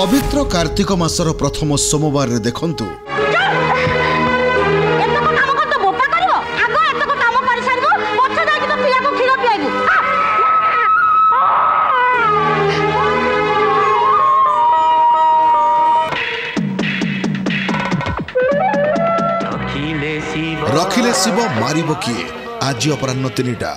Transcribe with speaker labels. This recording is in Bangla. Speaker 1: পবিত্র কার্তিক মাসর প্রথম সোমবার দেখন্তু
Speaker 2: ରଖିଲେ ଶିବ ମାରିବ କିଏ ଆଜି ଅପରାହ୍ନ ତିନିଟା